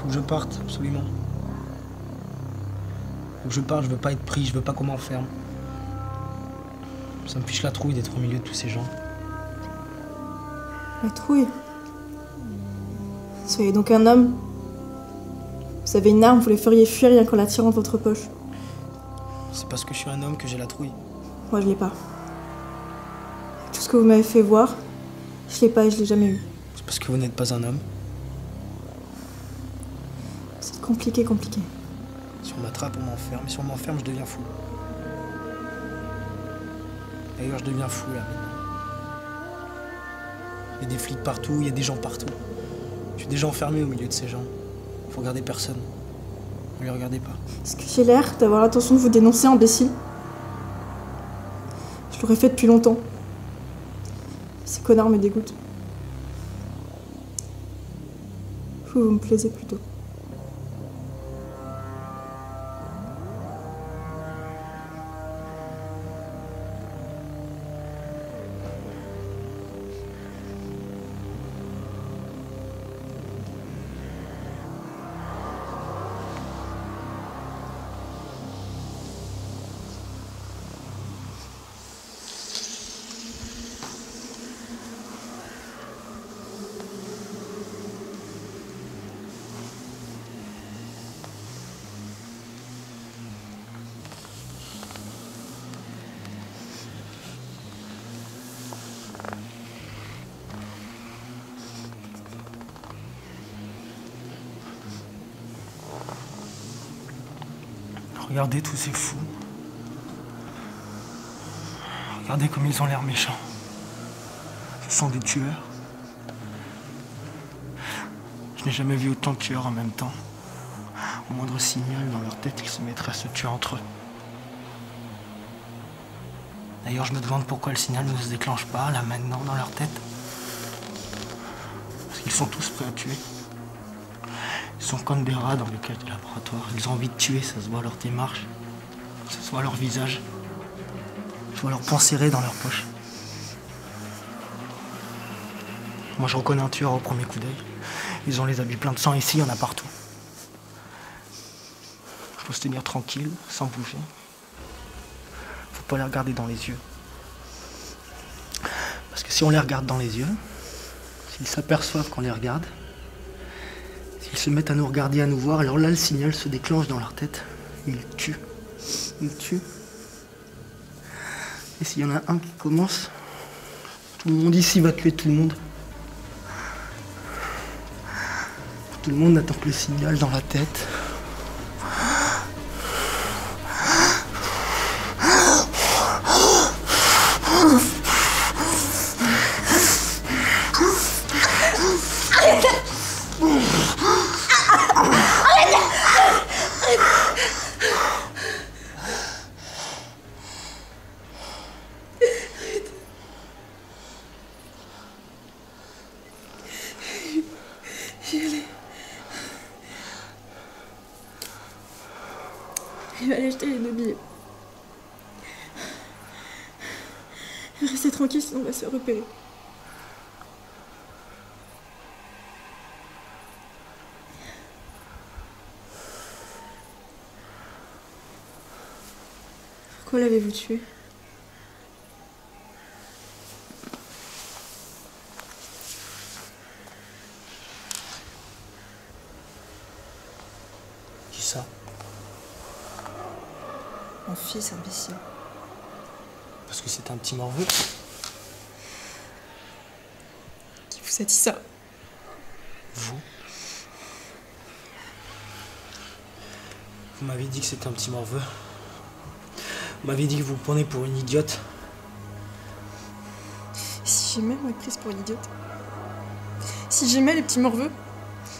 Faut que je parte, absolument. Faut que je parte, je veux pas être pris, je veux pas qu'on m'enferme. Ça me fiche la trouille d'être au milieu de tous ces gens. La trouille Soyez donc un homme. Vous avez une arme, vous les feriez fuir rien qu'en la tirant de votre poche. C'est parce que je suis un homme que j'ai la trouille. Moi, je l'ai pas. Tout ce que vous m'avez fait voir, je l'ai pas et je l'ai jamais eu. C'est parce que vous n'êtes pas un homme. Compliqué, compliqué. Si on m'attrape, on m'enferme. Et si on m'enferme, je deviens fou. D'ailleurs, je deviens fou là. Il y a des flics partout, il y a des gens partout. Je suis déjà enfermé au milieu de ces gens. Faut regarder personne. Ne les regardez pas. Est-ce que j'ai l'air d'avoir l'intention de vous dénoncer, imbécile? Je l'aurais fait depuis longtemps. Ces connards me dégoûtent. Vous, vous me plaisez plutôt. Regardez tous ces fous. Regardez comme ils ont l'air méchants. Ce sont des tueurs. Je n'ai jamais vu autant de tueurs en même temps. Au moindre signal dans leur tête, ils se mettraient à se tuer entre eux. D'ailleurs, je me demande pourquoi le signal ne se déclenche pas, là maintenant, dans leur tête. Parce qu'ils sont tous prêts à tuer. Ils sont comme des rats dans les cages de laboratoire. Ils ont envie de tuer, ça se voit à leur démarche. Ça se voit à leur visage. Je vois leurs poings serrés dans leur poche. Moi, je reconnais un tueur au premier coup d'œil. Ils ont les habits pleins de sang ici, il y en a partout. Il faut se tenir tranquille, sans bouger. Faut pas les regarder dans les yeux. Parce que si on les regarde dans les yeux, s'ils s'aperçoivent qu'on les regarde, se mettent à nous regarder, à nous voir, alors là, le signal se déclenche dans leur tête. Ils tuent. Ils tuent. Et s'il y en a un qui commence, tout le monde ici va tuer tout le monde. Tout le monde attend que le signal dans la tête. Il va aller acheter les deux billets. Restez tranquille, sinon on va se repérer. Pourquoi l'avez-vous tué? Qui ça? Mon fils, imbécile. Parce que c'est un petit morveux. Qui vous a dit ça? Vous Vous m'avez dit que c'était un petit morveux. Vous m'avez dit que vous me prenez pour une idiote. Si j'aimais moi être prise pour une idiote. Si j'aimais les petits morveux.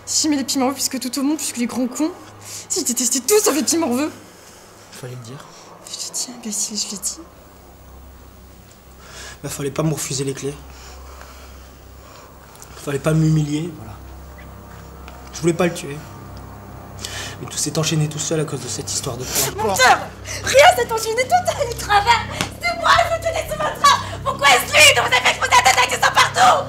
Si j'aimais les petits morveux plus que tout au monde, plus que les grands cons. Si je détestais tout sauf les petits morveux. Fallait le dire. Je dit, imbécile, je l'ai dit. Bah, fallait pas me refuser les clés. Fallait pas m'humilier, voilà. Je voulais pas le tuer. Mais tout s'est enchaîné tout seul à cause de cette histoire de poing. Menteur Rien s'est enchaîné tout à travers C'est moi, tenais sous votre bras Pourquoi est-ce lui dont vous avez exposé à d'attaques de sang partout?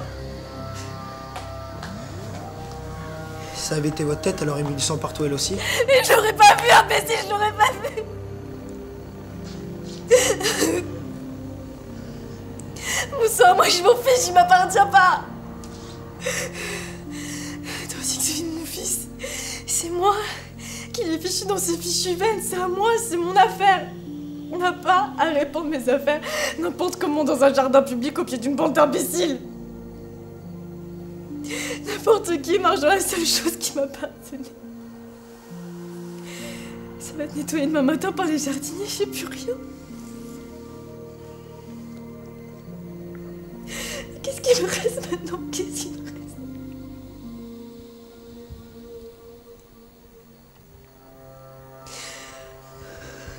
Ça ça avait été votre tête, elle aurait mis du sang partout elle aussi. Mais je l'aurais pas vu, imbécile, je l'aurais pas vu Moussa, moi je m'en fiche, il m'appartient pas Toi aussi que c'est mon fils. C'est moi qui l'ai fichu dans ces fichues veines, c'est à moi, c'est mon affaire. On n'a pas à répondre mes affaires n'importe comment dans un jardin public au pied d'une bande d'imbéciles. N'importe qui marche dans la seule chose qui m'appartenait. Ça va être nettoyé demain matin par les jardiniers, j'ai plus rien. Qu'est-ce qu'il me reste maintenant Qu'est-ce qu'il me reste?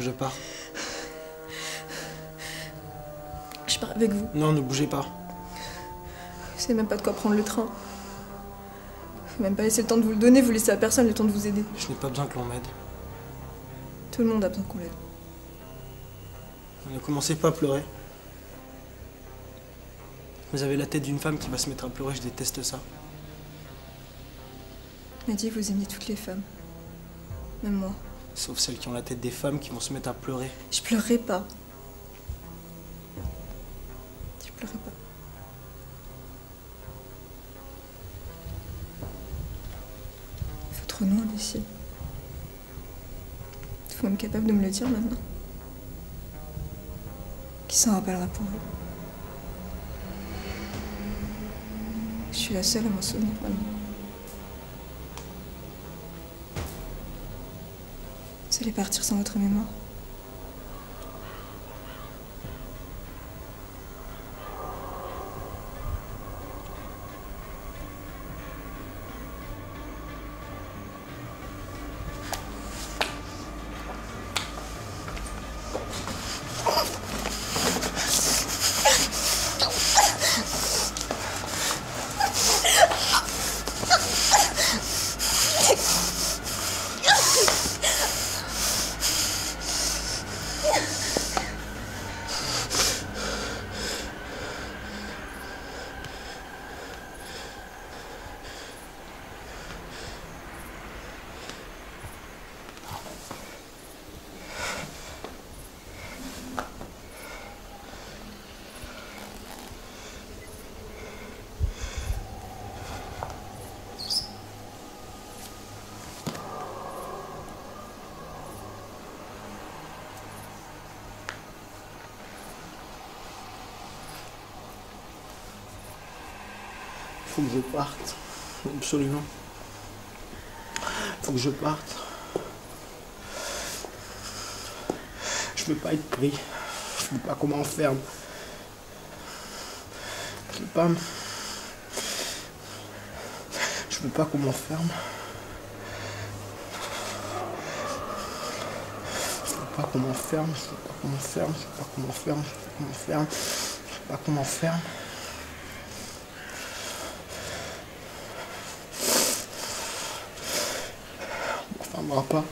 Je pars. Je pars avec vous. Non, ne bougez pas. Vous savez même pas de quoi prendre le train. Faut même pas laisser le temps de vous le donner, vous laissez à personne le temps de vous aider. Je n'ai pas besoin que l'on m'aide. Tout le monde a besoin qu'on l'aide. Ne commencez pas à pleurer. Vous avez la tête d'une femme qui va se mettre à pleurer, je déteste ça. que vous aimiez toutes les femmes. Même moi. Sauf celles qui ont la tête des femmes qui vont se mettre à pleurer. Je pleurerai pas. Je pleurerai pas. Votre nom, Lucie. Vous même capable de me le dire maintenant? Qui s'en rappellera pour vous? Suis la seule à m'en souvenir maintenant. Vous allez partir sans votre mémoire Faut que je parte. Absolument. Faut que je parte. Je veux pas être pris. Je veux pas qu'on m'enferme. Je veux pas. Je veux pas qu'on m'enferme. Je veux pas qu'on m'enferme. Je veux pas qu'on m'enferme. Je veux pas qu'on m'enferme. Je veux pas qu'on m'enferme. Je veux pas qu'on m'enferme. On